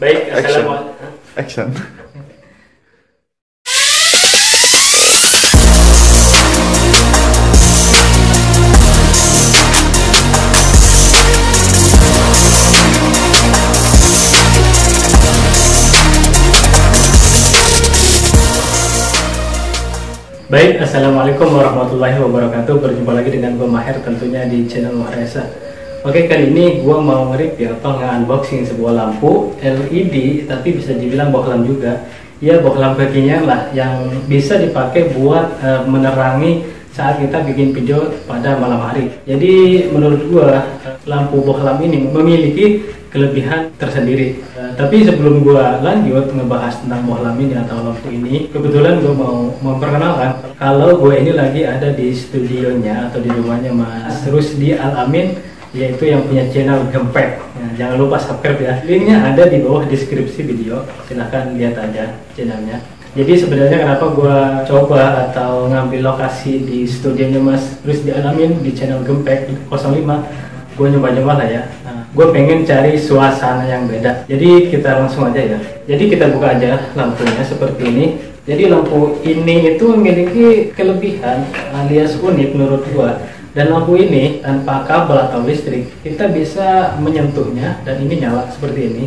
Baik, Action. assalamualaikum. Action. Baik, assalamualaikum warahmatullahi wabarakatuh. Berjumpa lagi dengan gue Maher tentunya di channel Mahresa. Oke, kali ini gue mau nge-review atau nge-unboxing sebuah lampu LED, tapi bisa dibilang bohlam juga. Ya, bohlam baginya lah yang bisa dipakai buat eh, menerangi saat kita bikin video pada malam hari. Jadi menurut gua lampu bohlam ini memiliki kelebihan tersendiri. Eh, tapi sebelum gua lanjut ngebahas tentang bohlam ini atau lampu ini, kebetulan gua mau memperkenalkan kalau gue ini lagi ada di studionya atau di rumahnya Mas Rusdi Al Amin yaitu yang punya channel Gempek. Nah, jangan lupa subscribe ya. Linknya ada di bawah deskripsi video. Silahkan lihat aja channelnya. Jadi sebenarnya kenapa gua coba atau ngambil lokasi di studionya Mas Rusdi Al Amin di channel Gempek 05 gue nyoba-nyoba lah ya. Nah, gue pengen cari suasana yang beda. Jadi kita langsung aja ya. Jadi kita buka aja lampunya seperti ini. Jadi lampu ini itu memiliki kelebihan alias unik menurut gua. Dan lampu ini tanpa kabel atau listrik kita bisa menyentuhnya dan ini nyala seperti ini.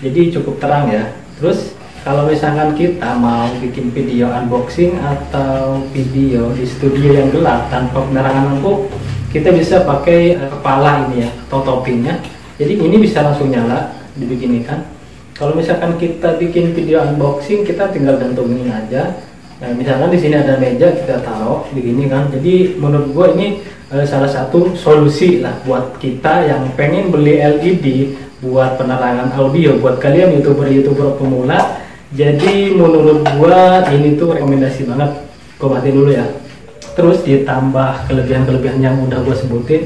Jadi cukup terang ya. Terus kalau misalkan kita mau bikin video unboxing atau video di studio yang gelap tanpa penerangan lampu, kita bisa pakai eh, kepala ini ya atau topinya. Jadi ini bisa langsung nyala dibeginikan. Kalau misalkan kita bikin video unboxing, kita tinggal gantungin aja. Nah, misalkan di sini ada meja kita taruh begini kan. Jadi menurut gue ini eh, salah satu solusi lah buat kita yang pengen beli LED buat penerangan audio buat kalian youtuber-youtuber pemula. Jadi menurut gua ini tuh rekomendasi banget. Gua matiin dulu ya. Terus ditambah kelebihan-kelebihan yang udah gue sebutin.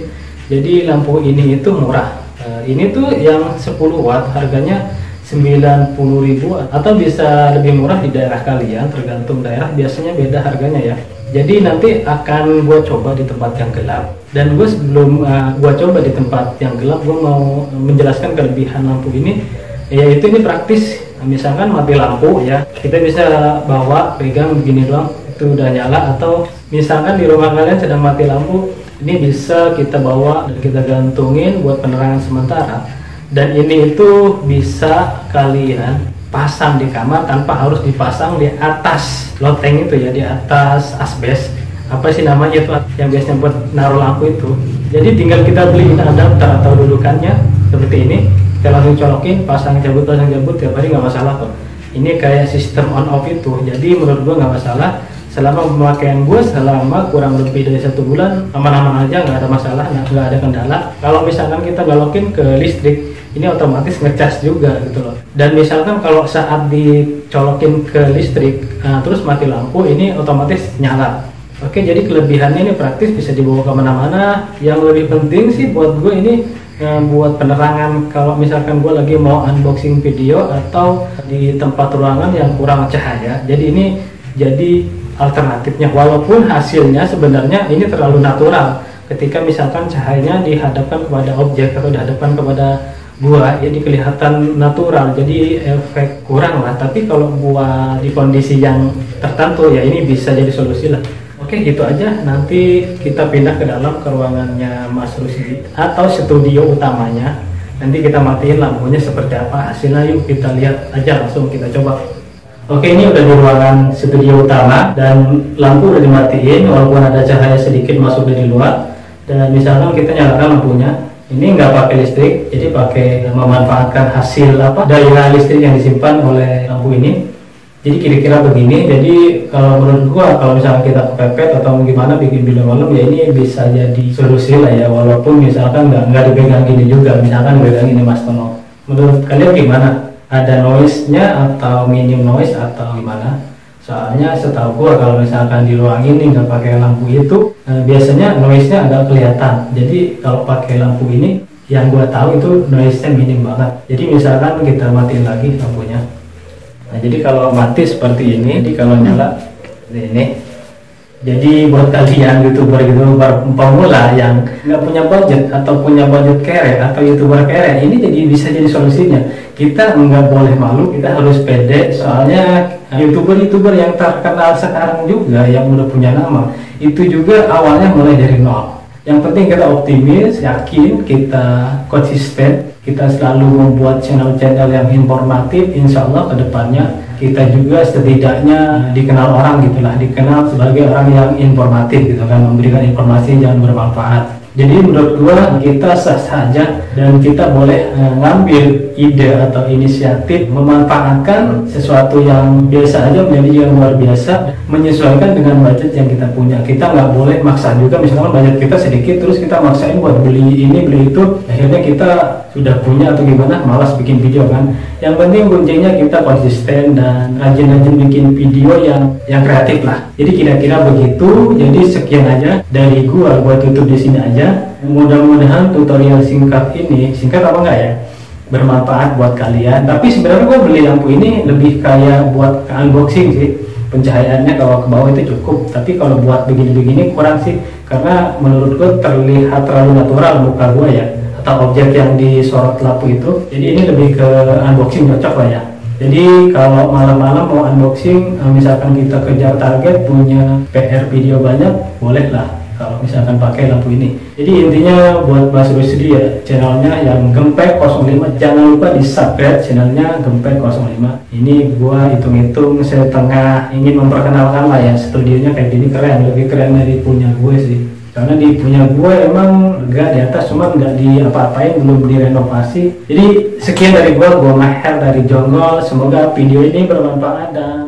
Jadi lampu ini itu murah. Eh, ini tuh yang 10 watt harganya 90.000 atau bisa lebih murah di daerah kalian tergantung daerah biasanya beda harganya ya. Jadi nanti akan gue coba di tempat yang gelap. Dan gue sebelum uh, gue coba di tempat yang gelap gue mau menjelaskan kelebihan lampu ini. Yaitu ini praktis. Misalkan mati lampu ya kita bisa bawa pegang begini doang itu udah nyala. Atau misalkan di rumah kalian sedang mati lampu ini bisa kita bawa dan kita gantungin buat penerangan sementara dan ini itu bisa kalian pasang di kamar tanpa harus dipasang di atas loteng itu ya di atas asbes. Apa sih namanya itu yang biasanya buat naruh lampu itu. Jadi tinggal kita beli adapter atau dudukannya seperti ini. Kita langsung colokin pasang cabut pasang cabut tiap hari nggak masalah kok. Ini kayak sistem on off itu. Jadi menurut gua nggak masalah. Selama pemakaian gue selama kurang lebih dari satu bulan aman-aman aja nggak ada masalah nggak ada kendala. Kalau misalkan kita galokin ke listrik ini otomatis ngecas juga gitu loh. Dan misalkan kalau saat dicolokin ke listrik nah, terus mati lampu ini otomatis nyala. Oke jadi kelebihannya ini praktis bisa dibawa ke mana-mana. Yang lebih penting sih buat gue ini eh, buat penerangan. Kalau misalkan gue lagi mau unboxing video atau di tempat ruangan yang kurang cahaya jadi ini jadi alternatifnya. Walaupun hasilnya sebenarnya ini terlalu natural. Ketika misalkan cahayanya dihadapkan kepada objek atau dihadapkan kepada gua jadi kelihatan natural jadi efek kurang lah. Tapi kalau gua di kondisi yang tertentu ya ini bisa jadi solusi lah. Oke gitu aja. Nanti kita pindah ke dalam ke ruangannya Mas Rusdi atau studio utamanya. Nanti kita matiin lampunya seperti apa hasilnya yuk kita lihat aja langsung kita coba. Oke ini udah di ruangan studio utama dan lampu udah dimatiin walaupun ada cahaya sedikit masuk dari luar. Dan misalkan kita nyalakan lampunya ini nggak pakai listrik jadi pakai memanfaatkan hasil apa daya listrik yang disimpan oleh lampu ini. Jadi kira-kira begini jadi kalau menurut gua kalau misalkan kita kepepet atau gimana bikin video malam ya ini bisa jadi solusi lah ya. Walaupun misalkan nggak nggak dipegang gini juga misalkan pegang ini mas Tono. Menurut kalian gimana? Ada noise-nya atau minim noise atau gimana soalnya setahu gua kalau misalkan di ruang ini nggak pakai lampu itu eh, biasanya noise-nya agak kelihatan. Jadi kalau pakai lampu ini yang gua tahu itu noise-nya minim banget. Jadi misalkan kita matiin lagi lampunya. Nah jadi kalau mati seperti ini jadi kalau nyala ini jadi buat kalian youtuber gitu pemula yang nggak punya budget atau punya budget kere atau youtuber kere ini jadi bisa jadi solusinya. Kita nggak boleh malu kita harus pede. Soalnya youtuber youtuber yang terkenal sekarang juga yang udah punya nama itu juga awalnya mulai dari nol. Yang penting kita optimis yakin kita konsisten kita selalu membuat channel-channel yang informatif insya Allah ke depannya kita juga setidaknya dikenal orang gitulah dikenal sebagai orang yang informatif gitu kan memberikan informasi yang bermanfaat jadi menurut gua kita sah saja dan kita boleh uh, ngambil ide atau inisiatif memanfaatkan sesuatu yang biasa aja menjadi yang luar biasa menyesuaikan dengan budget yang kita punya. Kita nggak boleh maksa juga misalkan budget kita sedikit terus kita maksain buat beli ini beli itu akhirnya kita sudah punya atau gimana malas bikin video kan. Yang penting kuncinya kita konsisten dan rajin-rajin bikin video yang yang kreatif lah. Jadi kira-kira begitu. Jadi sekian aja dari gua gua tutup di sini aja mudah-mudahan tutorial singkat ini singkat apa enggak ya? Bermanfaat buat kalian. Tapi sebenarnya gue beli lampu ini lebih kayak buat unboxing sih. Pencahayaannya kalau ke bawah itu cukup. Tapi kalau buat begini-begini kurang sih. Karena menurut gue terlihat terlalu natural muka gue ya. Atau objek yang disorot lampu itu. Jadi ini lebih ke unboxing cocok lah ya. Jadi kalau malam-malam mau unboxing misalkan kita kejar target punya PR video banyak boleh lah kalau misalkan pakai lampu ini. Jadi intinya buat Mas Rusdi ya channelnya yang Gempek 05 jangan lupa di subscribe channelnya Gempek 05 ini gua hitung-hitung saya tengah ingin memperkenalkan lah ya studionya kayak gini keren lebih keren dari punya gue sih. Karena di punya gue emang enggak di atas cuma nggak di apa-apain belum direnovasi. Jadi sekian dari gue gue Maher dari Jonggol. Semoga video ini bermanfaat dan